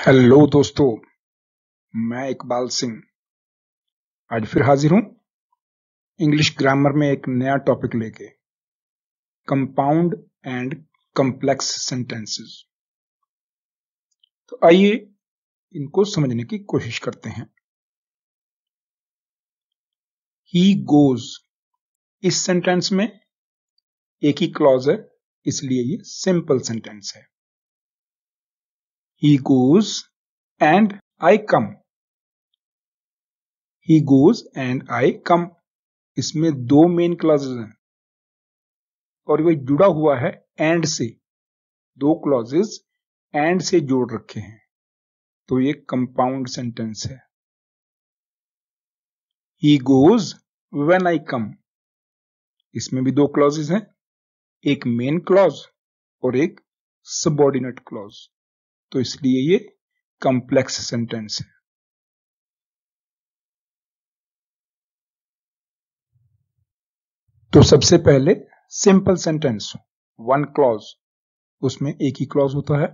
Hello दोस्तों, मैं इकबाल सिंह। आज फिर हाजिर हूँ इंग्लिश ग्रामर में एक नया टॉपिक लेके। कंपाउंड एंड कम्प्लेक्स सेंटेंसेस तो आइए इनको समझने की कोशिश करते हैं। ही गोज इस सेंटेंस में एक ही क्लॉज है, इसलिए ये सिंपल सेंटेंस है। He goes and I come. He goes and I come. इसमें दो मेन क्लॉजेज हैं। और वह जुड़ा हुआ है एंड से। दो क्लॉजेज एंड से जोड़ रखे हैं। तो ये कंपाउंड सेंटेंस है। He goes when I come इसमें भी दो क्लॉजेज हैं। एक मेन क्लॉज और एक सबॉर्डिनेट क्लॉज तो इसलिए ये कॉम्प्लेक्स सेंटेंस है। तो सबसे पहले सिंपल सेंटेंस वन क्लॉज उसमें एक ही क्लॉज होता है।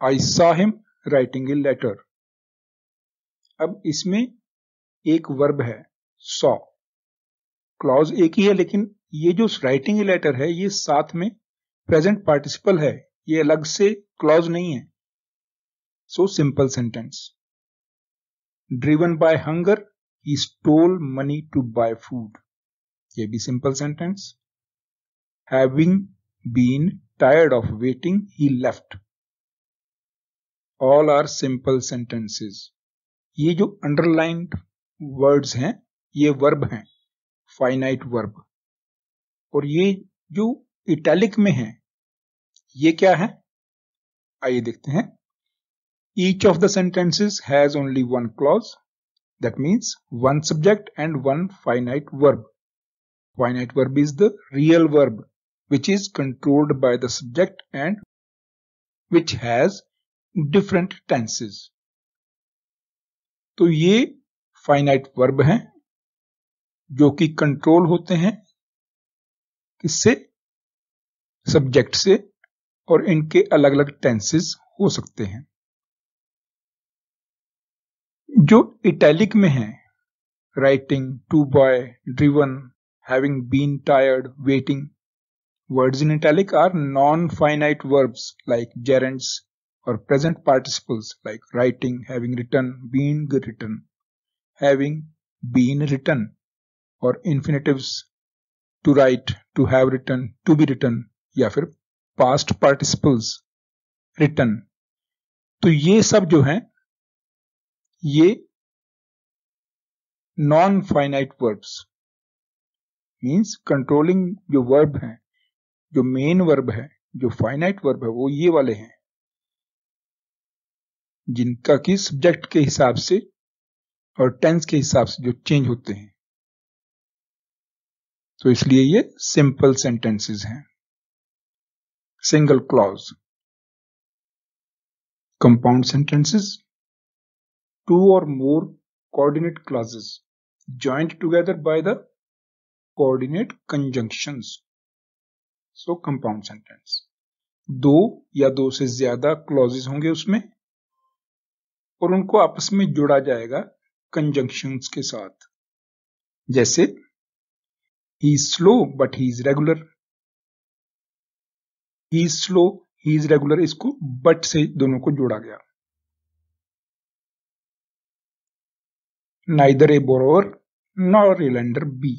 I saw him writing a letter अब इसमें एक वर्ब है सॉ क्लॉज एक ही है, लेकिन ये जो राइटिंग ए लेटर है, ये साथ में प्रेजेंट पार्टिसिपल है। ये अलग से क्लॉज नहीं है। So simple sentence driven by hunger he stole money to buy food ये भी simple sentence having been tired of waiting he left all are simple sentences ये जो अंडरलाइंड वर्ड्स हैं, ये वर्ब हैं फाइनाइट वर्ब और ये जो इटैलिक में है ये क्या है? आइए देखते हैं। Each of the sentences has only one clause that means one subject and one finite verb finite verb is the real verb which is controlled by the subject and which has different tenses. तो ये finite verb हैं, जो कि control होते हैं किससे? Subject से। और इनके अलग अलग टेंसेस हो सकते हैं। जो इटैलिक में है writing to buy driven having been tired waiting words in italic are non finite verbs like gerunds और present participles like writing having return been return having been return और infinitives to write to have return to be return या फिर past participles written तो ये सब जो है, ये non finite verbs means controlling जो वर्ब है, जो मेन वर्ब है, जो फाइनाइट वर्ब है, वो ये वाले हैं, जिनका कि सब्जेक्ट के हिसाब से और टेंस के हिसाब से जो चेंज होते हैं। तो इसलिए ये सिंपल सेंटेंसेस हैं। Single clause. Compound sentences. Two or more coordinate clauses joined together by the coordinate conjunctions. So compound sentence. दो या दो से ज़्यादा क्लॉजेस होंगे उसमें और उनको आपस में जोड़ा जाएगा कंजंक्शंस के साथ जैसे he slow but he is regular he slow he is regular इसको बट से दोनों को जोड़ा गया। Neither a borrower nor a lender be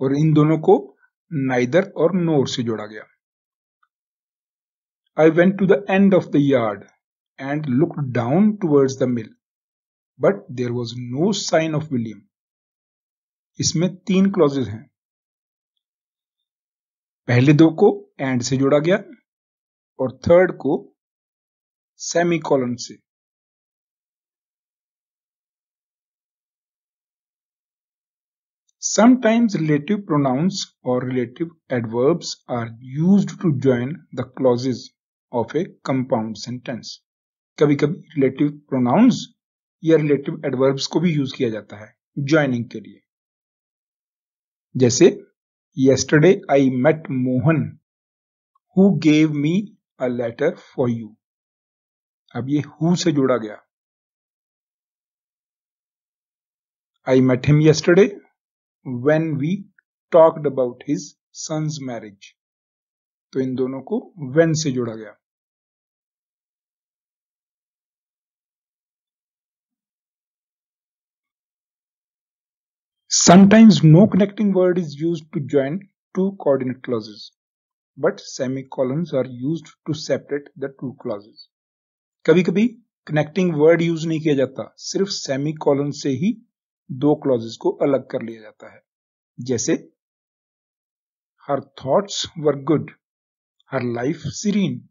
और इन दोनों को नाइदर और नोर से जोड़ा गया। I went to the end of the yard and look down towards the mill but there was no sign of William इसमें तीन क्लॉजेज हैं। पहले दो को एंड से जोड़ा गया और थर्ड को सेमी कॉलन से। समटाइम्स रिलेटिव प्रोनाउंस और relative adverbs are use to join the clauses of a compound sentence कभी कभी रिलेटिव प्रोनाउंस या रिलेटिव एडवर्ब्स को भी यूज़ किया जाता है ज्वाइनिंग के लिए। जैसे yesterday, I met Mohan, who gave me a letter for you. अब ये हु से जोड़ा गया? I met him yesterday when we talked about his sons marriage तो इन दोनों को वेन से जोड़ा गया? Sometimes no connecting word is used to join two coordinate clauses, but semicolons are used to separate the two clauses. कभी कभी connecting word use नहीं किया जाता सिर्फ़ कॉलन से ही दो क्लॉजेस को अलग कर लिया जाता है जैसे her thoughts were good her life serene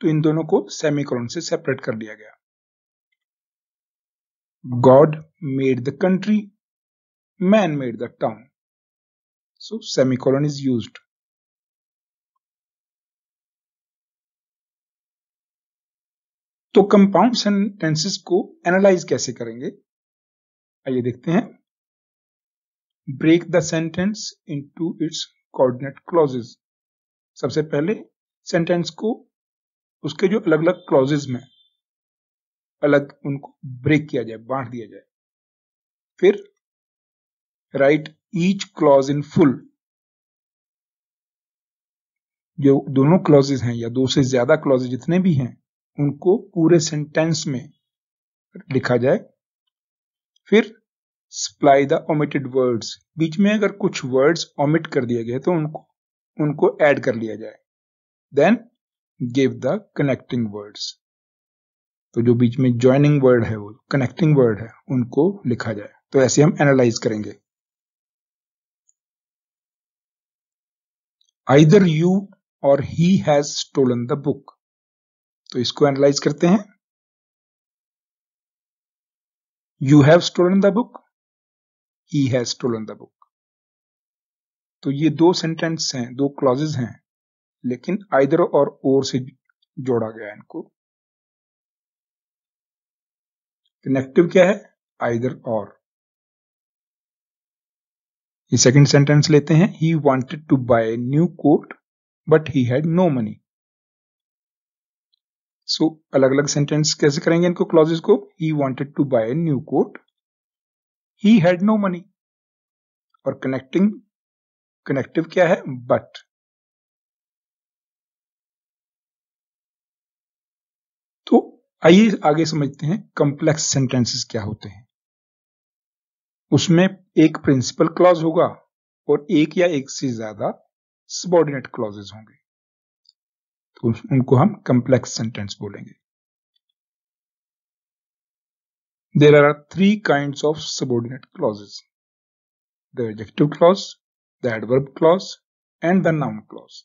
तो इन दोनों को कॉलन से सेपरेट कर लिया गया God made the country man made the town. So, semicolon is used. तो कंपाउंड सेंटेंसेस को एनालाइज कैसे करेंगे आइए देखते हैं break the sentence into its coordinate clauses सबसे पहले सेंटेंस को उसके जो अलग अलग क्लॉजेस में अलग उनको ब्रेक किया जाए, बांट दिया जाए फिर write each clause in full जो दोनों क्लॉजेज हैं या दो से ज़्यादा क्लॉजेज जितने भी हैं, उनको पूरे सेंटेंस में लिखा जाए। फिर सप्लाई द ओमिटेड वर्ड्स बीच में अगर कुछ वर्ड्स ओमिट कर दिए गए तो उनको उनको ऐड कर लिया जाए। Then give the connecting words तो जो बीच में ज्वाइनिंग वर्ड है वो कनेक्टिंग वर्ड है, उनको लिखा जाए। तो ऐसे हम एनालाइज करेंगे। आइदर यू और he has stolen the book तो इसको एनालाइज करते हैं। You have stolen the book he has stolen the book तो ये दो सेंटेंस हैं, दो क्लॉजेज हैं, लेकिन आइदर और और से जोड़ा गया इनको। कनेक्टिव क्या है? आइदर और ये सेकंड सेंटेंस लेते हैं he wanted to buy new coat but he had no money so अलग अलग सेंटेंस कैसे करेंगे इनको क्लॉजेस को? He wanted to buy new coat he had no money और कनेक्टिंग कनेक्टिव क्या है? बट तो आइए आगे समझते हैं कंप्लेक्स सेंटेंसेस क्या होते हैं। उसमें एक प्रिंसिपल क्लॉज होगा और एक या एक से ज़्यादा सबॉर्डिनेट क्लॉजेस होंगे। तो उनको हम कंप्लेक्स सेंटेंस बोलेंगे। There are three kind of subordinate clauses the adjective clause the adverb clause and the noun clause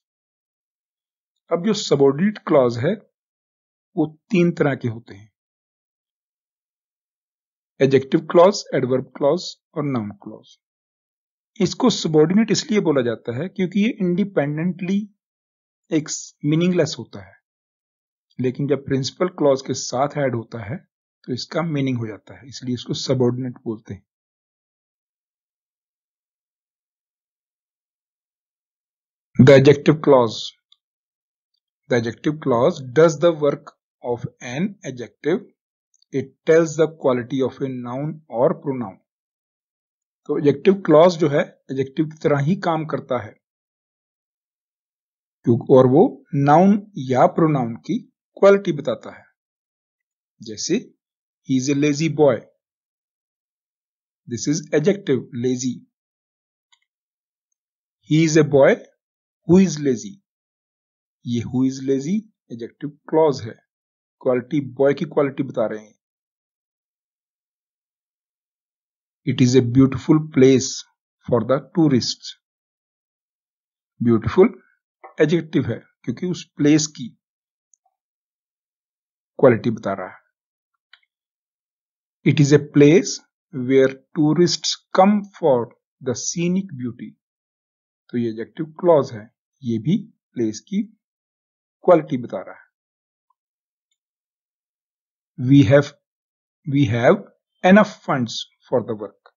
अब जो सबॉर्डिनेट क्लॉज है, वो तीन तरह के होते हैं। एजेक्टिव क्लॉज एडवर्ब क्लॉज और नाउन क्लॉज इसको सबॉर्डिनेट इसलिए बोला जाता है क्योंकि ये इंडिपेंडेंटली एक मीनिंगलेस होता है। लेकिन जब प्रिंसिपल क्लॉज के साथ ऐड होता है तो इसका मीनिंग हो जाता है, इसलिए इसको सबॉर्डिनेट बोलते हैं। The adjective clause the adjective clause does the work of an adjective it tells the quality of a noun और प्रोनाउन तो एजेक्टिव क्लॉज जो है एजेक्टिव की तरह ही काम करता है। और वो नाउन या प्रोनाउन की क्वालिटी बताता है। जैसे he is a lazy boy this is adjective lazy he is a boy who is lazy ये who is lazy adjective clause है। क्वालिटी बॉय की क्वालिटी बता रहे हैं। It is a beautiful place for the tourists. Beautiful adjective है, क्योंकि उस place की क्वालिटी बता रहा है। It is a place where tourist come for the scenic beauty तो ये एडजेक्टिव क्लॉज है, ये भी प्लेस की क्वालिटी बता रहा है। We have we have enough funds for the work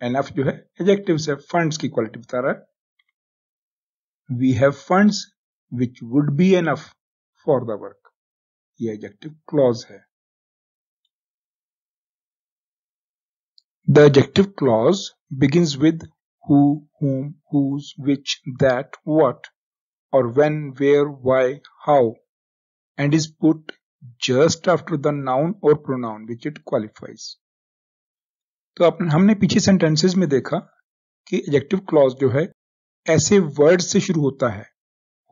enough जो है एजेक्टिव से फंड्स की क्वालिटी बता रहा है we have funds which would be enough for the work ये एडजेक्टिव क्लॉज है the adjective clause begins with who, whom, whose, which, that, what, or when, where, why, how, and is put just after the noun or pronoun which it qualifies. तो अपन, हमने पीछे sentences में देखा कि adjective clause जो है, ऐसे word से शुरू होता है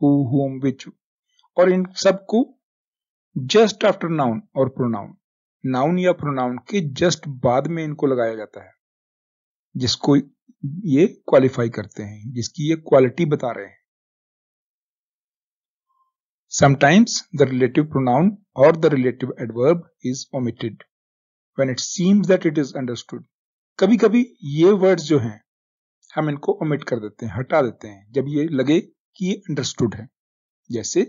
हु होम विच और इन सबको जस्ट आफ्टर नाउन और प्रोनाउन नाउन या प्रोनाउन के जस्ट बाद में इनको लगाया जाता है, जिसको ये क्वालिफाई करते हैं, जिसकी ये क्वालिटी बता रहे हैं। समटाइम्स द रिलेटिव प्रोनाउन और the relative adverb is omitted when it seems that it is understood. कभी कभी ये वर्ड्स जो हैं, हम इनको ओमिट कर देते हैं, हटा देते हैं, जब ये लगे कि ये अंडरस्टूड है। जैसे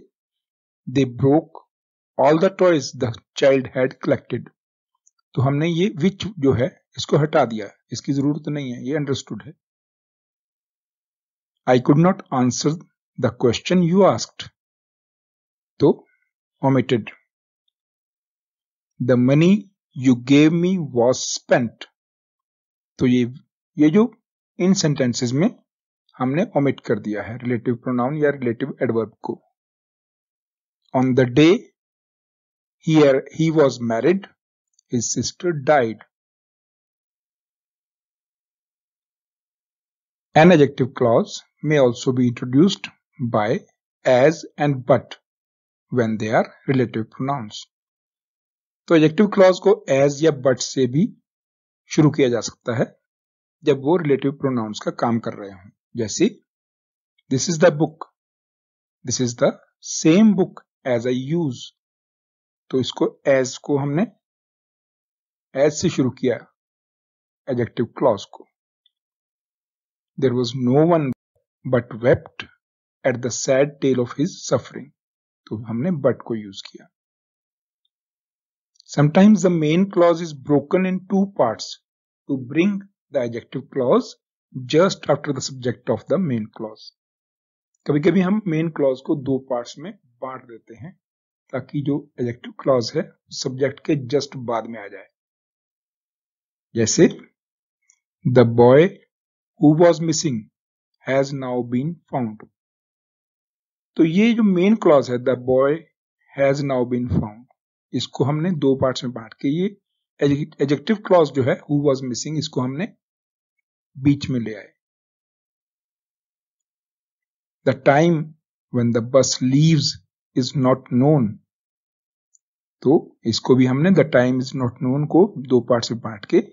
they broke all the toys the child had collected तो हमने ये विच जो है, इसको हटा दिया, इसकी ज़रूरत नहीं है, ये अंडरस्टूड है। I could not answer the question you asked तो omitted the money you gave me was spent तो ये ये जो इन सेंटेंसेस में हमने ओमिट कर दिया है रिलेटिव प्रोनाउन या रिलेटिव एडवर्ब को। On the day here he was married his sister died An adjective clause may also be introduced by as and but when they are relative pronouns. तो adjective clause को as या but से भी शुरू किया जा सकता है, जब वो रिलेटिव प्रोनाउंस का काम कर रहे हों। जैसे this is the book this is the same book as I use तो इसको एज को हमने एज से शुरू किया एडजेक्टिव क्लॉज को। There was no one but wept at the sad tale of his suffering तो हमने बट को यूज़ किया। Sometimes the main clause is broken in two parts to bring the adjective clause just after the subject of the main clause. कभी कभी हम main clause को दो parts में बांट देते हैं ताकि जो एडजेक्टिव क्लॉज है सब्जेक्ट के जस्ट बाद में आ जाए जैसे the boy who was missing has now been found तो ये जो मेन क्लॉज है the boy has now been found इसको हमने दो पार्ट्स में बांट के ये एजेक्टिव क्लॉज जो है हु वॉज़ मिसिंग इसको हमने बीच में ले आए। The time when the bus leaves is not known तो इसको भी हमने the time is not known को दो पार्ट से बांट के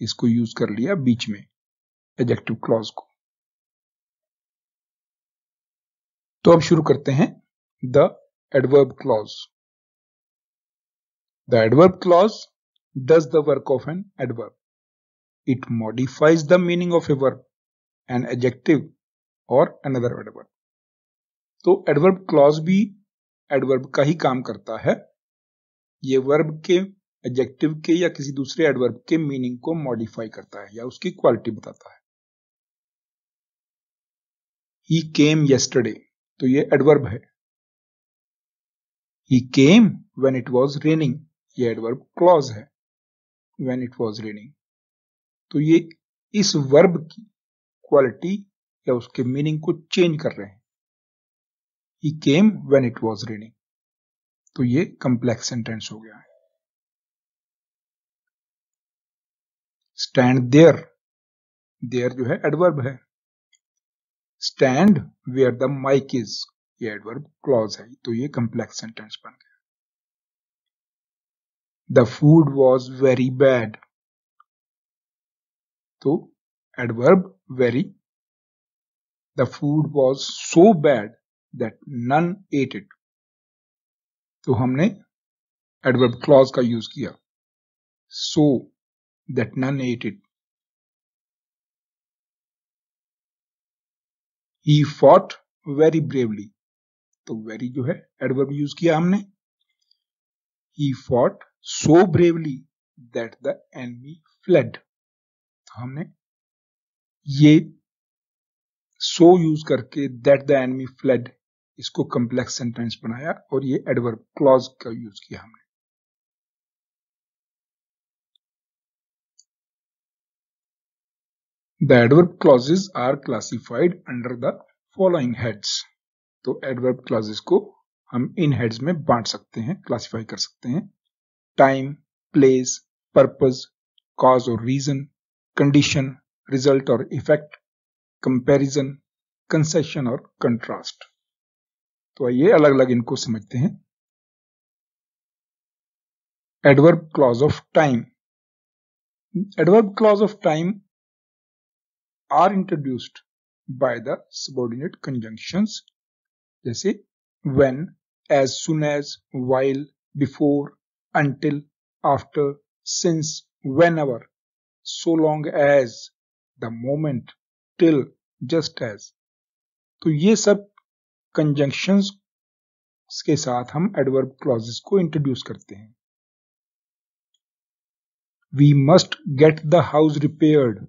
इसको यूज़ कर लिया बीच में एजेक्टिव क्लॉज को। तो अब शुरू करते हैं the adverb clause The adverb clause does the work of an adverb. It modifies the meaning of a verb, an adjective or another adverb. तो एडवर्ब क्लॉज भी एडवर्ब का ही काम करता है। ये वर्ब के एडजेक्टिव के या किसी दूसरे एडवर्ब के मीनिंग को मॉडिफाई करता है या उसकी क्वालिटी बताता है। ही केम येस्टरडे तो ये एडवर्ब है। He came when it was raining ये एडवर्ब क्लॉज है वेन इट वॉज़ रीडिंग तो ये इस वर्ब की क्वालिटी या उसके मीनिंग को चेंज कर रहे हैं। He came when it was reading तो ये कंप्लेक्स सेंटेंस हो गया है। स्टैंड देयर देयर जो है एडवर्ब है। Stand where the mike is ये एडवर्ब क्लॉज है। तो ये कंप्लेक्स सेंटेंस बन गया। The food was very bad. तो adverb very. The food was so bad that none ate it. तो हमने adverb clause का यूज़ किया so that none ate it. He fought very bravely. तो very जो है adverb यूज़ किया हमने he fought so bravely that the enemy fled तो हमने ये so यूज़ करके that the enemy fled इसको कम्प्लेक्स सेंटेंस बनाया और ये एडवर्ब क्लॉज का यूज़ किया हमने The adverb clauses are classified under the following heads. तो adverb clauses को हम इन हेड्स में बांट सकते हैं क्लासिफाई कर सकते हैं। टाइम प्लेस पर्पज कॉज और रीजन कंडीशन रिज़ल्ट और इफ़ेक्ट कंपैरिजन कंसेशन और कंट्रास्ट तो आइए अलग अलग इनको समझते हैं। Adverb clause of time adverb clause of time are introduced by the subordinate conjunctions जैसे when, as soon as, while, before, until, after, since, whenever, so long as, the moment, till, just as. तो ये सब conjunctions के साथ हम adverb clauses को introduce करते हैं। We must get the house repaired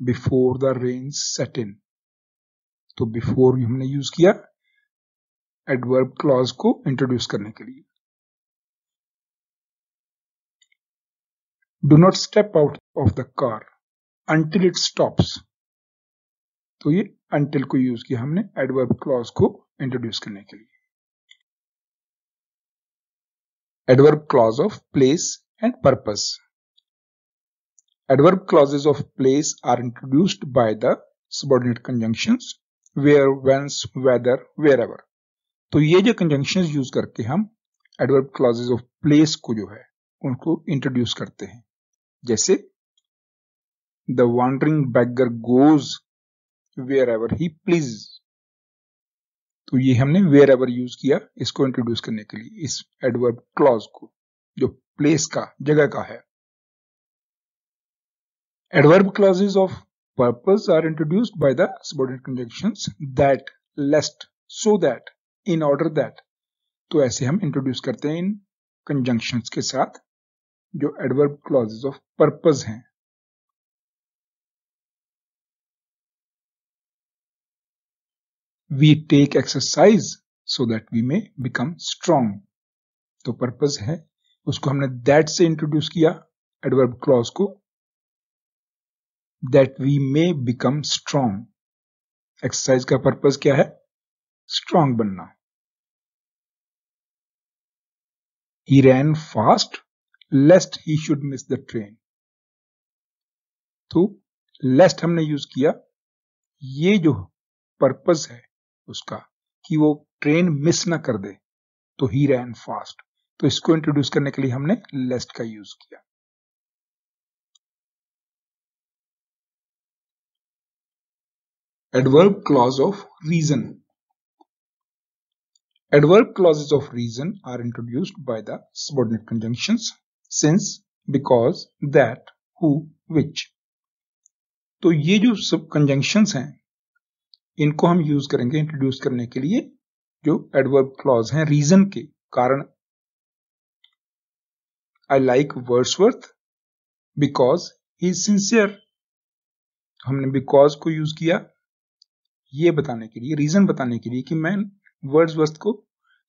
before the rain set in तो बिफोर हमने यूज़ किया एडवर्ब क्लॉज को इंट्रोड्यूस करने के लिए। Do not step out of the car until it stops तो ये अंटिल को यूज़ किया हमने एडवर्ब क्लॉज को इंट्रोड्यूस करने के लिए। Adverb clause of place and purpose Adverb clauses of place are introduced by the subordinate conjunctions where, whence, whether, wherever. तो ये जो कंजंक्शन यूज़ करके हम एडवर्ब क्लॉजेज ऑफ़ प्लेस को जो है, उनको इंट्रोड्यूस करते हैं। जैसे the wandering beggar goes wherever he please तो ये हमने वेयर एवर यूज़ किया इसको इंट्रोड्यूस करने के लिए, इस एडवर्ब क्लॉज को, जो प्लेस का, जगह का है। Adverb clauses of purpose are introduced by the subordinate conjunctions that lest so that in order that. तो ऐसे हम इंट्रोड्यूस करते हैं इन कंजंक्शंस के साथ, जो एडवर्ब क्लॉजेज ऑफ़ पर्पज हैं we take exercise so that we may become strong तो पर्पज है, उसको हमने दैट से इंट्रोड्यूस किया एडवर्ब क्लॉज को that we may become strong. Exercise का पर्पज क्या है स्ट्रांग बनना he ran fast lest he should miss the train तो लेस्ट हमने यूज़ किया, ये जो पर्पज है उसका, कि वो ट्रेन मिस ना कर दे तो ही रैन फास्ट तो इसको इंट्रोड्यूस करने के लिए हमने लेस्ट का यूज़ किया। Adverb clause of reason. Adverb clauses of reason are introduced by the subordinate conjunctions since, because, that, who, which. तो ये जो सब कंजंक्शंस हैं इनको हम यूज़ करेंगे इंट्रोड्यूस करने के लिए जो एडवर्ब क्लॉज हैं रीजन के कारण। I like Wordsworth because he sincere हमने बिकॉज़ को यूज़ किया। ये बताने के लिए रीजन बताने के लिए कि मैं वर्ड्स वस्त को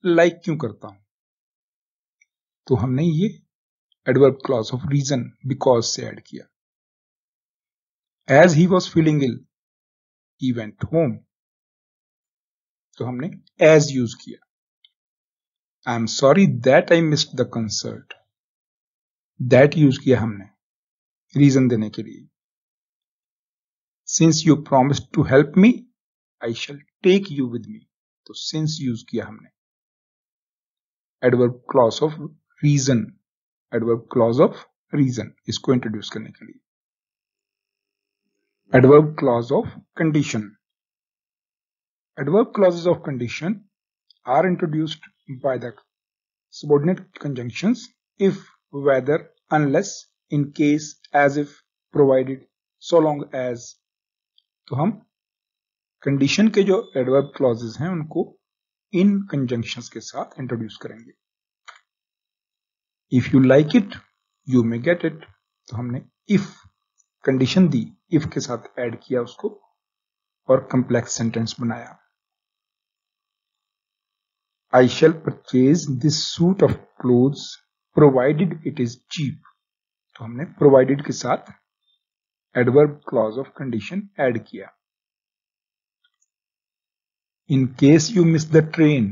लाइक क्यों करता हूँ? तो हमने ये adverb clause of reason because से ऐड किया। As he was feeling ill he went home तो हमने एज यूज़ किया। I am sorry that I missed the concert that use किया हमने रीजन देने के लिए। Since you promise to help me I shall take you with me तो since use किया हमने। Adverb clause of reason adverb clause of reason इसको introduce करने के लिए। Adverb clause of condition adverb clause of condition are introduced by the subordinate conjunction if whether unless in case as if provided so long as तो हम condition के जो adverb clauses हैं, उनको इन कंजंक्शन के साथ इंट्रोड्यूस करेंगे। If you like it you may get it तो हमने इफ़ कंडीशन दी। इफ़ के साथ ऐड किया उसको और कंप्लेक्स सेंटेंस बनाया। I shall purchase this suit of clothes, provided it is cheap. तो हमने provided के साथ adverb clause of condition add किया। In case you miss the train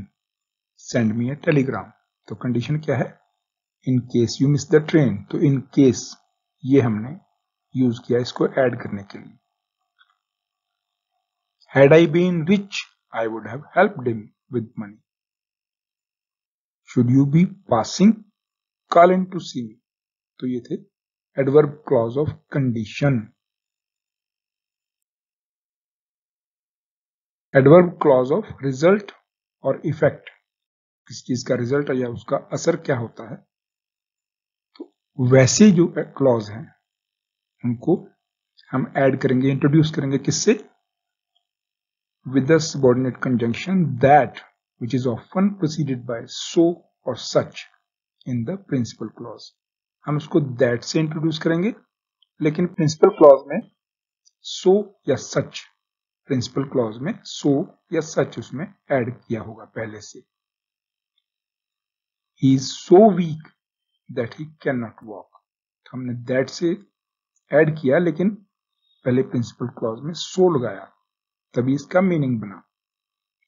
send me a telegram तो कंडीशन क्या है? In case you miss the train तो in case ये हमने यूज़ किया इसको ऐड करने के लिए। Had I been rich I would have helped him with money should you be passing call in to see me तो ये थे adverb clause of condition adverb clause of result और इफ़ेक्ट किस चीज़ का रिज़ल्ट या उसका असर क्या होता है? तो वैसे जो क्लॉज हैं, उनको हम ऐड करेंगे इंट्रोड्यूस करेंगे किससे? With the subordinate conjunction that which is often proceeded by so और such in the principal clause हम उसको दैट से इंट्रोड्यूस करेंगे, लेकिन प्रिंसिपल क्लॉज में सो या सच प्रिंसिपल क्लॉज में सो या सच उसमें ऐड किया होगा पहले से। He is so weak that he can not walk हमने दैट से ऐड किया, लेकिन पहले प्रिंसिपल क्लॉज में सो लगाया, तभी इसका मीनिंग बना।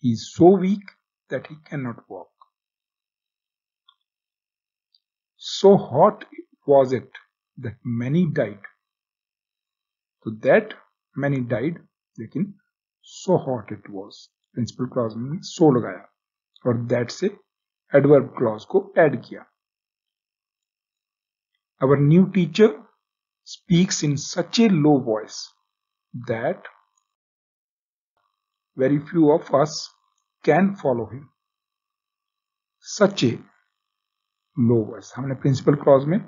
He is so weak that he can not walk so hot was it that many died. तो that many died, लेकिन so hot it was principal clause में सो लगाया। और दैट से एडवर्ब क्लॉज को एड किया। Our new teacher speaks in such a low voice that very few of us can follow him such a low voice हमने principal clause में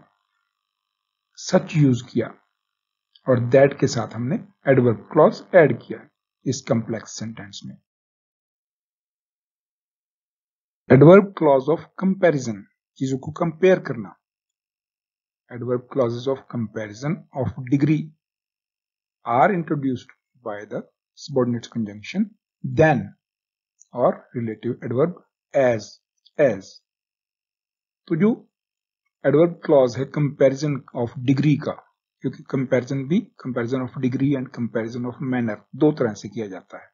such use किया। और दैट के साथ हमने एडवर्ब क्लॉज एड किया। इस कंप्लेक्स सेंटेंस में। एडवर्ब क्लॉज ऑफ़ कंपैरिजन चीज़ों को कंपेयर करना। Adverb clauses of comparison of degree are introduced by the subordinate conjunction than और रिलेटिव एडवर्ब एज एज तो जो एडवर्ब क्लॉज है कंपैरिजन ऑफ़ डिग्री का क्योंकि कंपैरिजन भी comparison of degree and comparison of manner दो तरह से किया जाता है।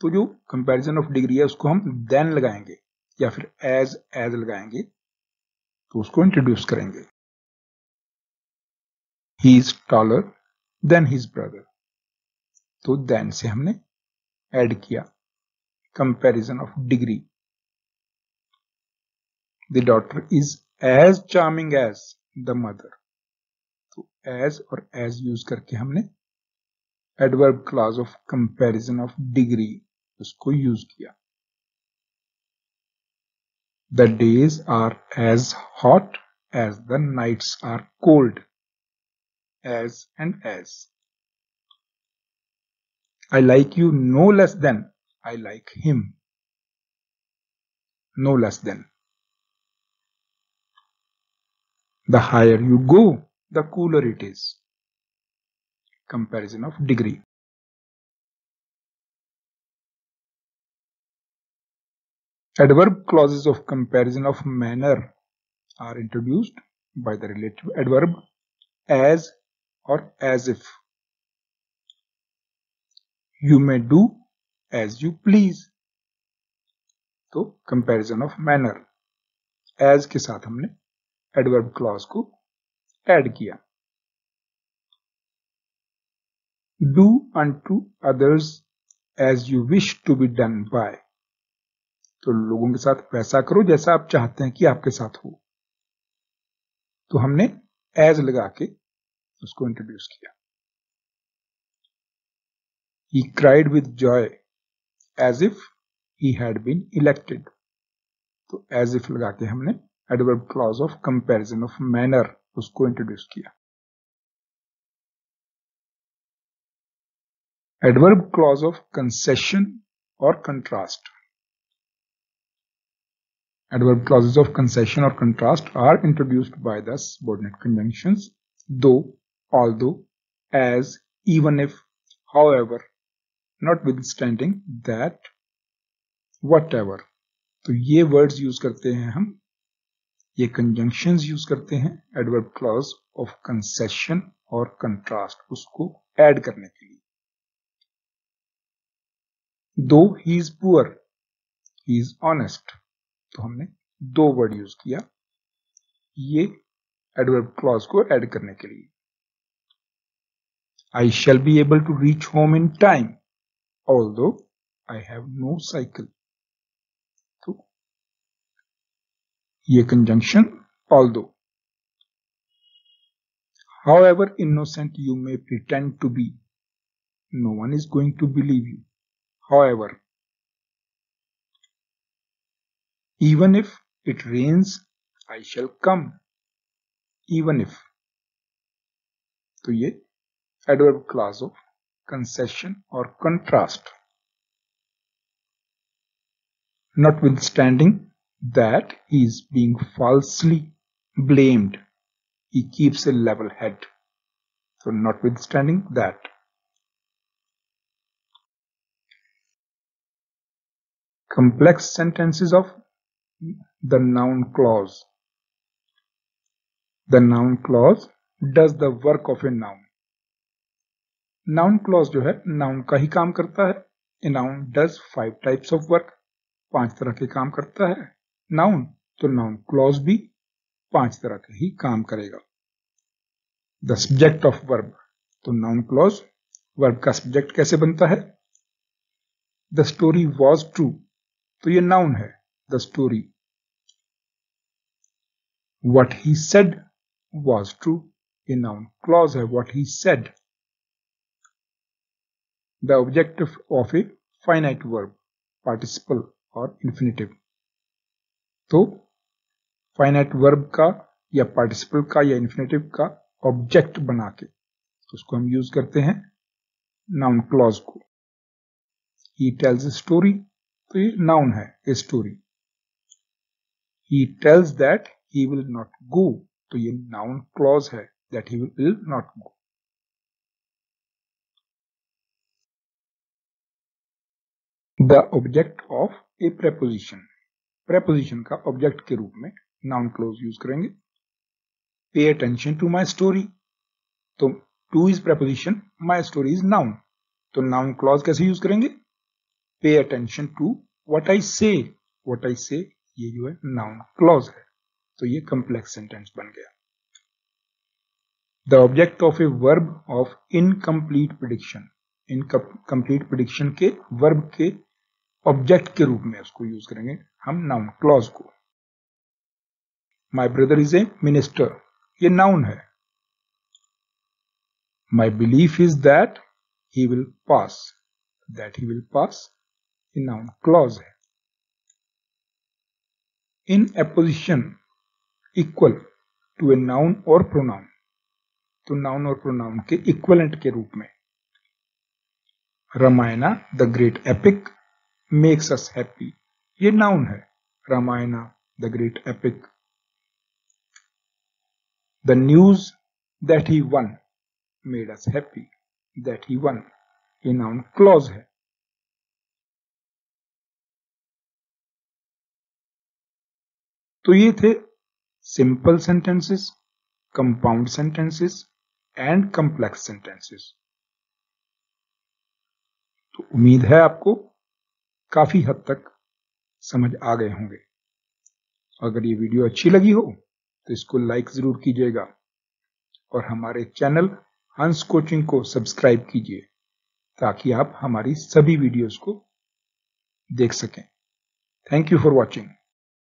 तो जो कंपैरिजन ऑफ़ डिग्री है, उसको हम देन लगाएँगे या फिर एज एज लगाएँगे तो उसको इंट्रोड्यूस करेंगे। He is taller than his brother तो देन से हमने ऐड किया comparison of degree the daughter is as charming as the mother as और एज यूज़ करके हमने adverb class of comparison of degree उसको यूज़ किया। The days are as hot as the nights are cold as and as I like you no less than I like him no less than the higher you go the cooler it is. Comparison of degree. Adverb clauses of comparison of manner are introduced by the relative adverb as or as if. You may do as you please. तो comparison of manner as के साथ हमने adverb clause को add किया। Do to others as you wish to be done by तो लोगों के साथ वैसा करो जैसा आप चाहते हैं कि आपके साथ हो। तो हमने एज लगा के उसको इंट्रोड्यूस किया। He cried with joy as if he had been elected तो एज इफ़ लगा के हमने adverb clause of comparison of manner उसको इंट्रोड्यूस किया। एडवर्ब क्लॉज ऑफ़ कंसेशन और contrast adverb clauses of concession और contrast are introduced by the subordinate convention though although as even if however notwithstanding that whatever तो ये words use करते हैं हम ये कंजंक्शन यूज़ करते हैं एडवर्ब क्लॉज ऑफ़ कंसेशन और कंट्रास्ट उसको ऐड करने के लिए। Though he is poor he is honest तो हमने दो वर्ड यूज़ किया, ये एडवर्ब क्लॉज को ऐड करने के लिए। I shall be able to reach home in time although I have no तो ये conjunction although. However innocent you may pretend to be, no one is going to believe you. However, even if it rains, I shall come. Even if. तो ये adverb clause of concession or contrast. Notwithstanding that he is being falsely blamed, he keeps a level head. So, notwithstanding that. Complex sentences of the noun clause. The noun clause does the work of a noun. Noun clause जो है noun का ही काम करता है a noun does five types of work पांच तरह के काम करता है नाउन तो नाउन क्लॉज भी पाँच तरह के ही काम करेगा। द सब्जेक्ट ऑफ़ वर्ब तो नाउन क्लॉज, वर्ब का सब्जेक्ट कैसे बनता है? द स्टोरी वॉज़ ट्रू तो ये नाउन है, the story. What he said was true, ये नाउन क्लॉज है, what he said. The objective of a finite verb, participle और infinitive तो फाइनाइट वर्ब का या पार्टिसिपल का या इन्फिनेटिव का ऑब्जेक्ट बना के उसको हम यूज़ करते हैं नाउन क्लॉज को। ही टेल्स स्टोरी तो ये नाउन है story he tells that he will not go तो ये नाउन क्लॉज है that he will not go the object of a preposition preposition का ऑब्जेक्ट के रूप में नाउन क्लोज यूज़ करेंगे। Pay attention to my story तो to is preposition my story is noun तो नाउन क्लॉज कैसे use करेंगे? Pay attention to what I say what I say ये जो है नाउन क्लॉज है। तो ये कंप्लेक्स सेंटेंस बन गया। The object of a verb of incomplete prediction incomplete prediction के वर्ब के ऑब्जेक्ट के रूप में उसको यूज़ करेंगे, हम नाउन क्लॉज को। My brother is a minister ये नाउन है। My belief is that he will pass that he will pass ये नाउन क्लॉज है। In apposition equal to a noun और प्रोनाउन तो नाउन और प्रोनाउन के इक्वलेंट के रूप में। Ramayana the great epic makes us happy ये नाउन है। Ramayana the great epic the news that he won made us happy that he won ये नाउन क्लॉज है। तो ये थे simple sentences compound sentences and complex sentences तो उम्मीद है आपको काफ़ी हद तक समझ आ गए होंगे। अगर ये वीडियो अच्छी लगी हो तो इसको लाइक ज़रूर कीजिएगा और हमारे चैनल हंस कोचिंग को सब्सक्राइब कीजिए ताकि आप हमारी सभी वीडियोस को देख सकें। Thank you for watching